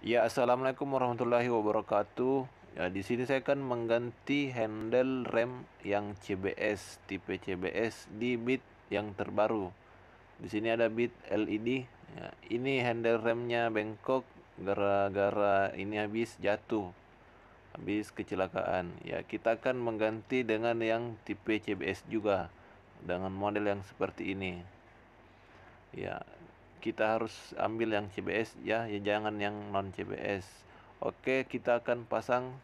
Ya, assalamualaikum warahmatullahi wabarakatuh. Ya, di sini saya akan mengganti handle rem yang CBS tipe CBS di bit yang terbaru. Di sini ada bit LED. Ya, ini handle remnya bengkok gara-gara ini habis jatuh, habis kecelakaan. Ya, kita akan mengganti dengan yang tipe CBS juga dengan model yang seperti ini. Ya, kita harus ambil yang CBS ya, ya jangan yang non CBS. Oke, kita akan pasang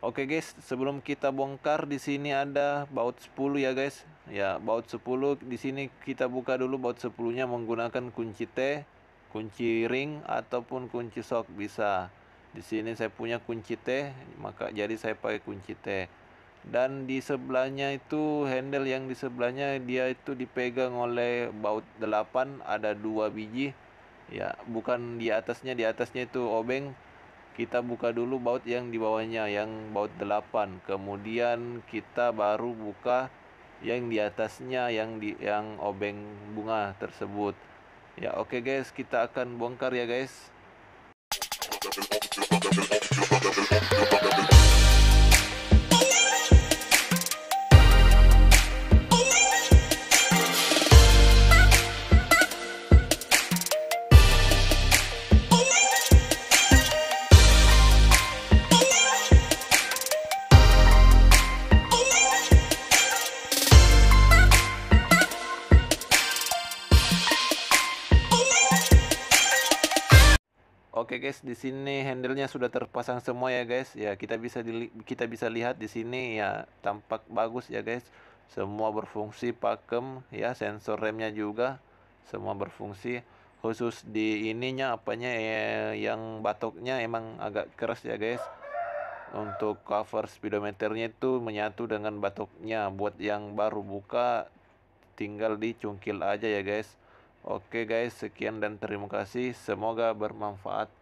Oke guys, sebelum kita bongkar di sini ada baut 10 ya guys. Ya, baut 10 di sini kita buka dulu baut 10-nya menggunakan kunci T, kunci ring ataupun kunci sok bisa. Di sini saya punya kunci T, maka jadi saya pakai kunci T dan di sebelahnya itu handle yang di sebelahnya dia itu dipegang oleh baut 8 ada dua biji. Ya bukan di atasnya di atasnya itu obeng. Kita buka dulu baut yang di bawahnya yang baut 8 kemudian kita baru buka yang di atasnya yang di yang obeng bunga tersebut. Ya oke okay guys kita akan bongkar ya guys Oke guys, di sini handlenya sudah terpasang semua ya guys. Ya, kita bisa di, kita bisa lihat di sini ya tampak bagus ya guys. Semua berfungsi pakem ya, sensor remnya juga semua berfungsi. Khusus di ininya apanya ya, yang batoknya emang agak keras ya guys. Untuk cover speedometernya itu menyatu dengan batoknya. Buat yang baru buka tinggal dicungkil aja ya guys. Oke guys, sekian dan terima kasih. Semoga bermanfaat.